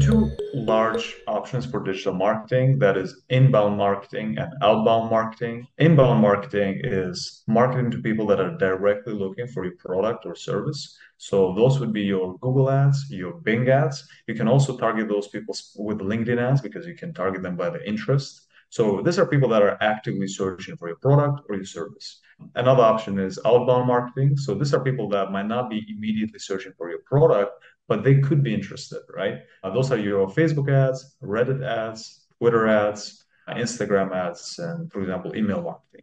two large options for digital marketing that is inbound marketing and outbound marketing. Inbound marketing is marketing to people that are directly looking for your product or service. So those would be your Google ads, your Bing ads. You can also target those people with LinkedIn ads because you can target them by the interest. So these are people that are actively searching for your product or your service. Another option is outbound marketing. So these are people that might not be immediately searching for your product, but they could be interested, right? Uh, those are your Facebook ads, Reddit ads, Twitter ads, Instagram ads, and for example, email marketing.